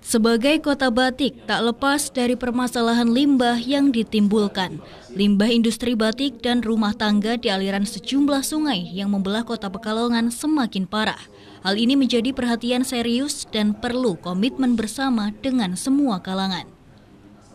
Sebagai kota batik, tak lepas dari permasalahan limbah yang ditimbulkan. Limbah industri batik dan rumah tangga di aliran sejumlah sungai yang membelah kota Pekalongan semakin parah. Hal ini menjadi perhatian serius dan perlu komitmen bersama dengan semua kalangan.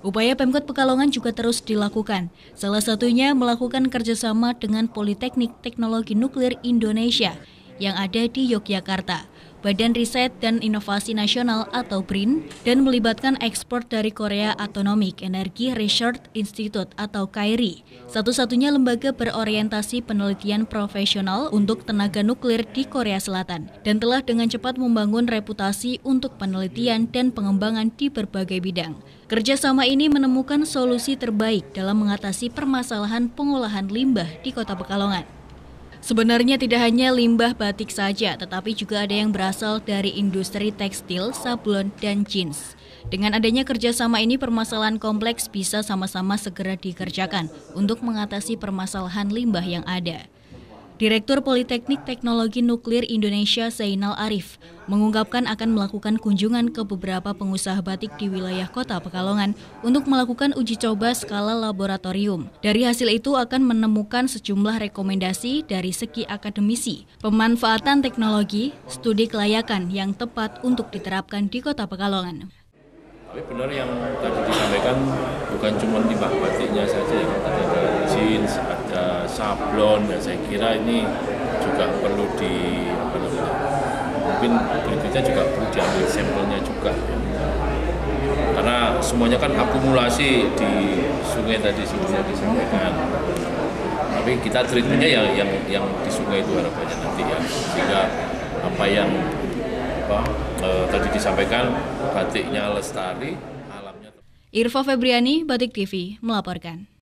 Upaya Pemkot Pekalongan juga terus dilakukan. Salah satunya melakukan kerjasama dengan Politeknik Teknologi Nuklir Indonesia yang ada di Yogyakarta. Badan Riset dan Inovasi Nasional atau BRIN dan melibatkan ekspor dari Korea Atomic Energy Research Institute atau KAIRI, satu-satunya lembaga berorientasi penelitian profesional untuk tenaga nuklir di Korea Selatan dan telah dengan cepat membangun reputasi untuk penelitian dan pengembangan di berbagai bidang. Kerjasama ini menemukan solusi terbaik dalam mengatasi permasalahan pengolahan limbah di Kota Pekalongan. Sebenarnya tidak hanya limbah batik saja, tetapi juga ada yang berasal dari industri tekstil, sablon, dan jeans. Dengan adanya kerjasama ini, permasalahan kompleks bisa sama-sama segera dikerjakan untuk mengatasi permasalahan limbah yang ada. Direktur Politeknik Teknologi Nuklir Indonesia Zainal Arif mengungkapkan akan melakukan kunjungan ke beberapa pengusaha batik di wilayah kota Pekalongan untuk melakukan uji coba skala laboratorium. Dari hasil itu akan menemukan sejumlah rekomendasi dari segi akademisi, pemanfaatan teknologi, studi kelayakan yang tepat untuk diterapkan di kota Pekalongan. Tapi benar yang tadi disampaikan bukan cuma limbah batiknya saja ya, ada jeans, ada sablon, ya saya kira ini juga perlu di apa namanya, mungkin berikutnya juga perlu diambil sampelnya juga. Karena semuanya kan akumulasi di sungai tadi sudah disampaikan. Tapi kita treatmentnya yang yang yang di sungai itu harapannya nanti ya, sehingga apa yang apa eh, tadi disampaikan batiknya lestari, alamnya. Irfa Febriani, Batik TV, melaporkan.